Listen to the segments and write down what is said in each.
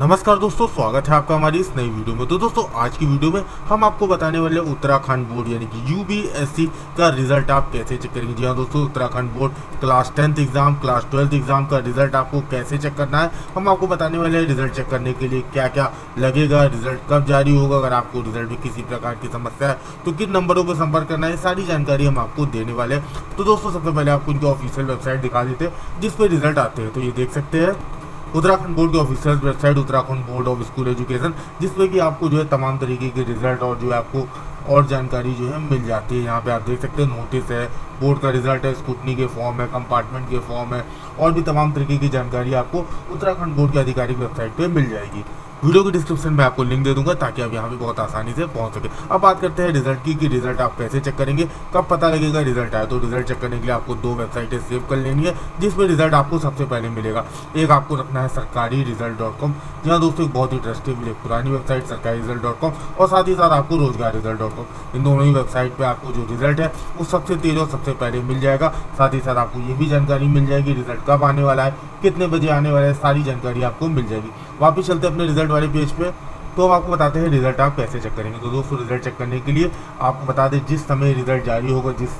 नमस्कार दोस्तों, स्वागत है आपका हमारी इस नई वीडियो में। तो दोस्तों, आज की वीडियो में हम आपको बताने वाले उत्तराखंड बोर्ड, यानी कि यूबीएससी का रिज़ल्ट आप कैसे चेक करेंगे। जी हाँ दोस्तों, Uttarakhand board class tenth exam class twelfth exam का रिज़ल्ट आपको कैसे चेक करना है, हम आपको बताने वाले हैं रिज़ल्ट चेक करने के लिए क्या क्या लगेगा रिज़ल्ट कब जारी होगा, अगर आपको रिज़ल्ट में किसी प्रकार की समस्या है तो किन नंबरों पर संपर्क करना है सारी जानकारी हम आपको देने वाले हैं। तो दोस्तों, सबसे पहले आपको इनकी ऑफिशियल वेबसाइट दिखा देते हैं, जिस पर रिज़ल्ट आते हैं तो ये देख सकते हैं। उत्तराखंड बोर्ड के official website, Uttarakhand board of school education, जिसमें कि आपको जो है तमाम तरीके के रिज़ल्ट और जो है आपको और जानकारी जो है मिल जाती है। यहाँ पे आप देख सकते हैं नोटिस है, बोर्ड का रिज़ल्ट है, स्कूटनी के फॉर्म है, कंपार्टमेंट के फॉर्म है, और भी तमाम तरीके की जानकारी आपको उत्तराखंड बोर्ड की आधिकारिक वेबसाइट पर मिल जाएगी। वीडियो के डिस्क्रिप्शन में आपको लिंक दे दूँगा ताकि आप यहाँ पे बहुत आसानी से पहुँच सके। अब बात करते हैं रिज़ल्ट की, कि रिज़ल्ट आप कैसे चेक करेंगे, कब पता लगेगा रिज़ल्ट आया तो रिज़ल्ट चेक करने के लिए आपको दो वेबसाइटें सेव कर लेनी है, जिसमें रिज़ल्ट आपको सबसे पहले मिलेगा। एक आपको रखना है सरकारी रिज़ल्ट डॉट कॉम जहाँ दोस्तों, एक बहुत ही ट्रस्टेबल एक पुरानी वेबसाइट सरकारी रिज़ल्ट डॉट कॉम और साथ ही साथ आपको रोज़गार रिज़ल्ट डॉट कॉम इन दोनों ही वेबसाइट पर आपको जो रिज़ल्ट है, वो सबसे तेज और सबसे पहले मिल जाएगा। साथ ही साथ आपको ये भी जानकारी मिल जाएगी रिज़ल्ट कब आने वाला है कितने बजे आने वाले है, सारी जानकारी आपको मिल जाएगी। वापस चलते हैं अपने रिज़ल्ट वाले पेज पे। तो हम आपको बताते हैं रिज़ल्ट आप कैसे चेक करेंगे। तो दोस्तों रिज़ल्ट चेक करने के लिए आपको बता दें जिस समय रिज़ल्ट जारी होगा, जिस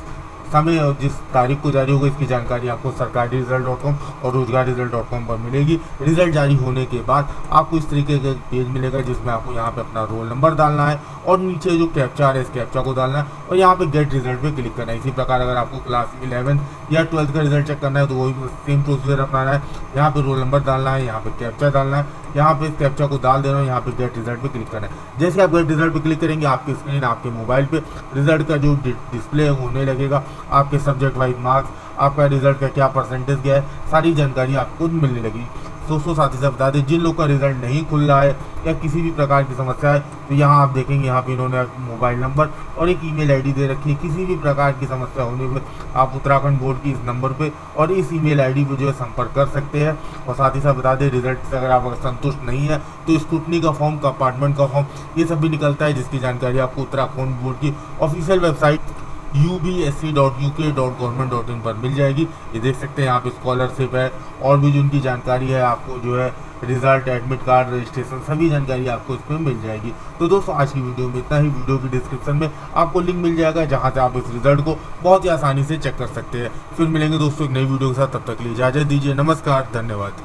समय और जिस तारीख को जारी होगा इसकी जानकारी आपको सरकारी रिज़ल्ट डॉट कॉम और रोज़गार रिज़ल्ट डॉट कॉम पर मिलेगी। रिज़ल्ट जारी होने के बाद आपको इस तरीके का पेज मिलेगा जिसमें आपको यहाँ पे अपना रोल नंबर डालना है और नीचे जो कैप्चा आ रहा है, इस कैप्चा को डालना है और यहाँ पे गेट रिज़ल्ट पे क्लिक करना है। इसी प्रकार अगर आपको क्लास इलेवन या ट्वेल्थ का रिज़ल्ट चेक करना है तो वही सेम प्रोसीजर अपनाना है। यहाँ पे रोल नंबर डालना है, यहाँ पे कैप्चा डालना है। यहाँ पे इस कैप्चा को डाल देना है, यहाँ पे गेट रिज़ल्ट पे क्लिक करना है। जैसे आप गेट रिज़ल्ट पे क्लिक करेंगे, आपकी स्क्रीन आपके मोबाइल पे रिज़ल्ट का जो डिस्प्ले होने लगेगा। आपके सब्जेक्ट वाइज मार्क्स आपका रिज़ल्ट का क्या परसेंटेज गया है, सारी जानकारी आपको मिलने लगी। दोस्तों, साथ ही साथ बता दें, जिन लोग का रिज़ल्ट नहीं खुल रहा है या किसी भी प्रकार की समस्या है तो यहाँ आप देखेंगे, यहाँ पे इन्होंने मोबाइल नंबर और एक ईमेल आईडी दे रखी है। किसी भी प्रकार की समस्या होने पर आप उत्तराखंड बोर्ड की इस नंबर पे और इस ईमेल आईडी पे जो है संपर्क कर सकते हैं। और साथ ही साथ बता दें रिज़ल्ट से अगर आप संतुष्ट नहीं है तो स्कूटनी का फॉर्म कंपार्टमेंट का फॉर्म ये सब भी निकलता है, जिसकी जानकारी आपको उत्तराखंड बोर्ड की official website U B S C dot U K dot government dot in पर मिल जाएगी। ये देख सकते हैं यहाँ पे स्कॉलरशिप है, और भी जो उनकी जानकारी है, आपको जो है रिज़ल्ट एडमिट कार्ड रजिस्ट्रेशन सभी जानकारी आपको इसमें मिल जाएगी। तो दोस्तों, आज की वीडियो में इतना ही। वीडियो की डिस्क्रिप्शन में आपको लिंक मिल जाएगा, जहाँ से आप इस रिज़ल्ट को बहुत ही आसानी से चेक कर सकते हैं। फिर मिलेंगे दोस्तों एक नई वीडियो के साथ। तब तक लिए इजाज़त दीजिए। नमस्कार, धन्यवाद।